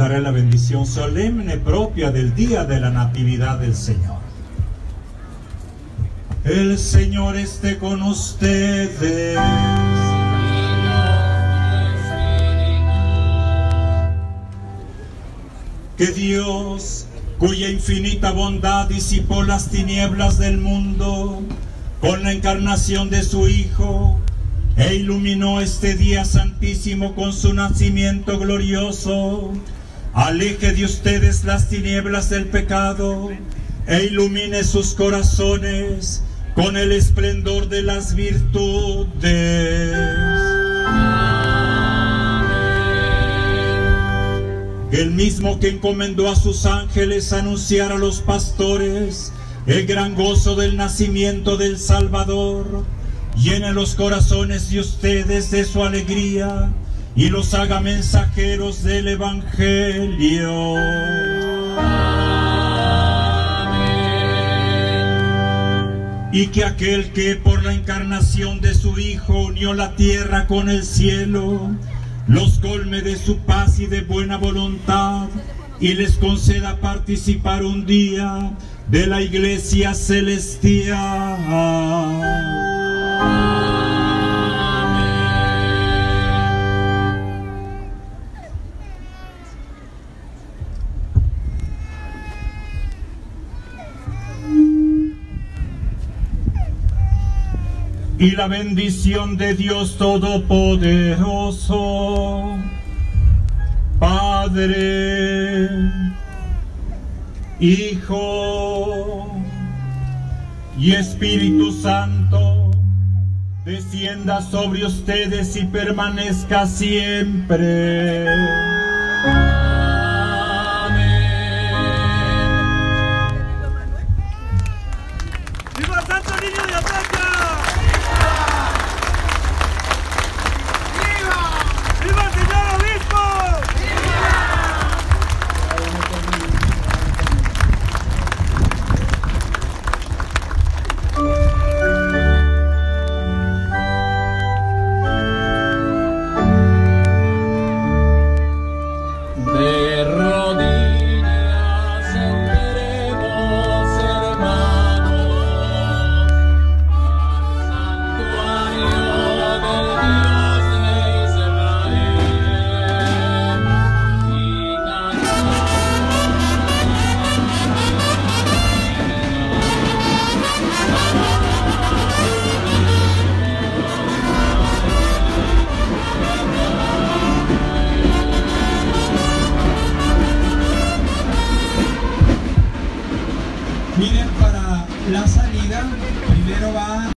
daré la bendición solemne propia del día de la Natividad del Señor. El Señor esté con ustedes. Que Dios, cuya infinita bondad disipó las tinieblas del mundo con la encarnación de su Hijo, e iluminó este día santísimo con su nacimiento glorioso, aleje de ustedes las tinieblas del pecado e ilumine sus corazones con el esplendor de las virtudes. El mismo que encomendó a sus ángeles anunciar a los pastores el gran gozo del nacimiento del Salvador, llene los corazones de ustedes de su alegría y los haga mensajeros del Evangelio. Y que aquel que por la encarnación de su Hijo unió la tierra con el cielo, los colme de su paz y de buena voluntad y les conceda participar un día de la iglesia celestial. Y la bendición de Dios Todopoderoso, Padre, Hijo y Espíritu Santo, descienda sobre ustedes y permanezca siempre. De Miren, para la salida, primero va...